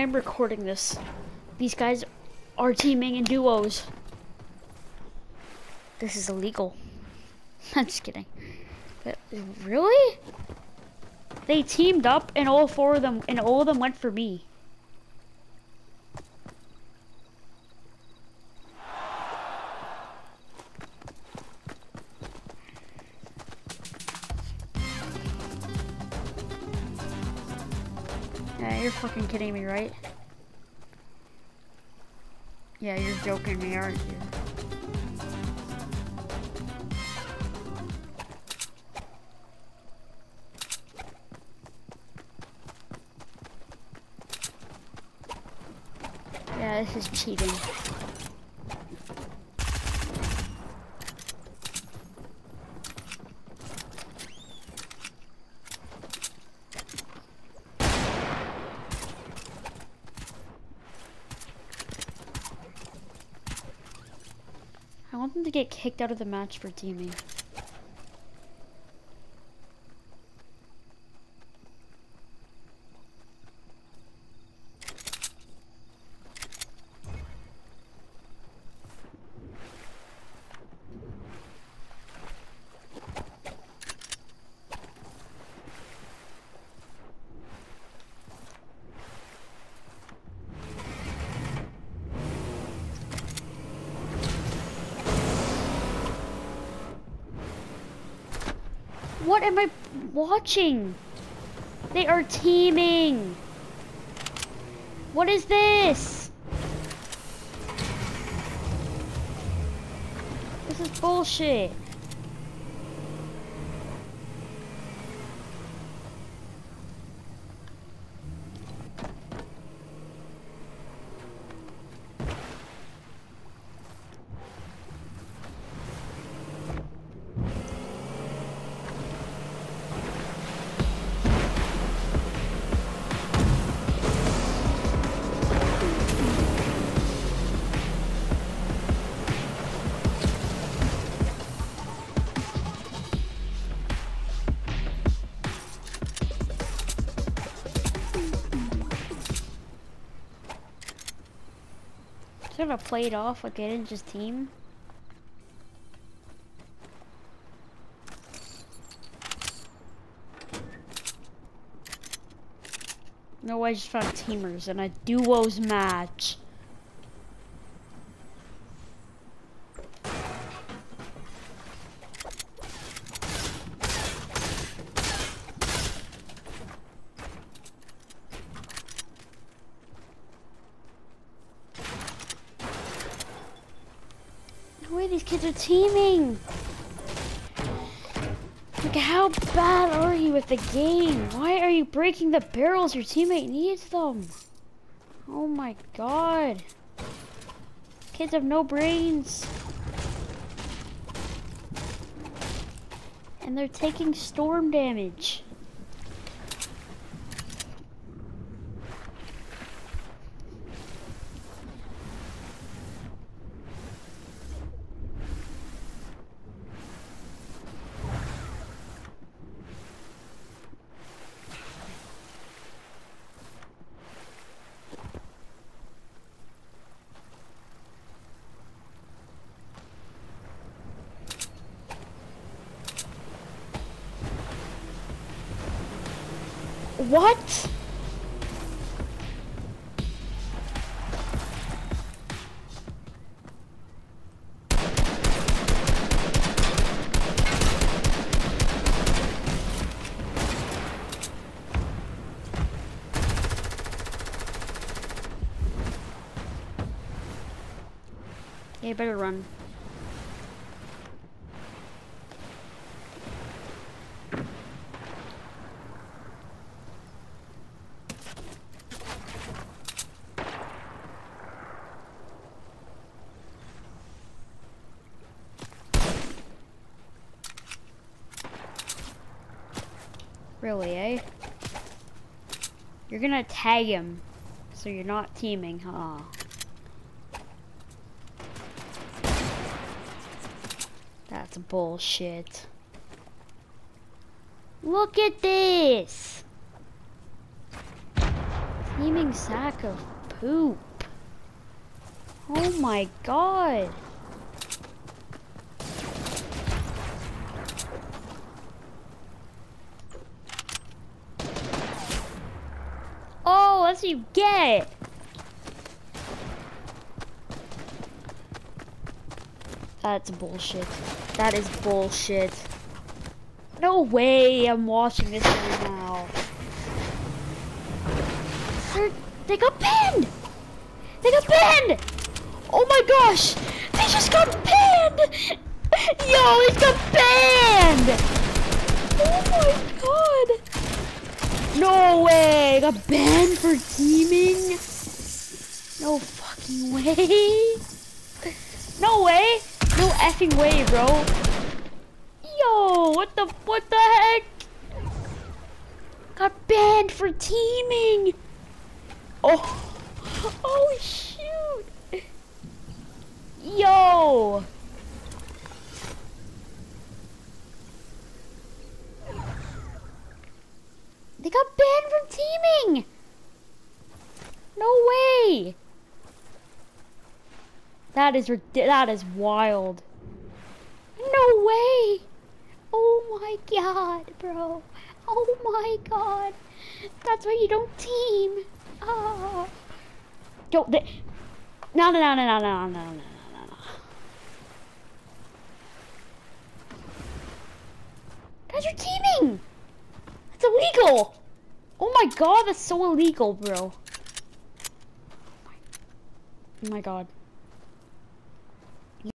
am recording this. These guys are teaming in duos. This is illegal. I'm just kidding. But really? They teamed up and all four of them and all of them went for me. Yeah, you're fucking kidding me, right? Yeah, you're joking me, aren't you? Yeah, this is cheating. I want them to get kicked out of the match for teaming. What am I watching? They are teaming. What is this? This is bullshit. Should have played off like I didn't just team. No, I just found teamers in a duos match. These kids are teaming. Like, how bad are you at the game? Why are you breaking the barrels? Your teammate needs them. Oh my god. Kids have no brains. And they're taking storm damage. What? Yeah, better run. Really, eh? You're gonna tag him, so you're not teaming, huh? That's bullshit. Look at this! teeming sack of poop. Oh my god. That's you get. That's bullshit. That is bullshit. No way I'm watching this right now. They're, they got banned! They got banned! Oh my gosh! They just got banned! Yo, it got banned! Oh my god! No way! I got banned for teaming? No fucking way! No way! No effing way, bro! Yo, what the, what the heck? Got banned for teaming! Oh, shoot! Yo! They got banned from teaming! No way! That is that is wild. No way! Oh my god, bro. Oh my god. That's why you don't team. Ah. Oh. Yo, they... No, no, no, no, no, no, no, no, no, no. Guys, you're teaming! It's illegal! Oh my god, that's so illegal, bro. Oh my oh god.